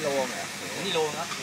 đi luôn à đi luôn á.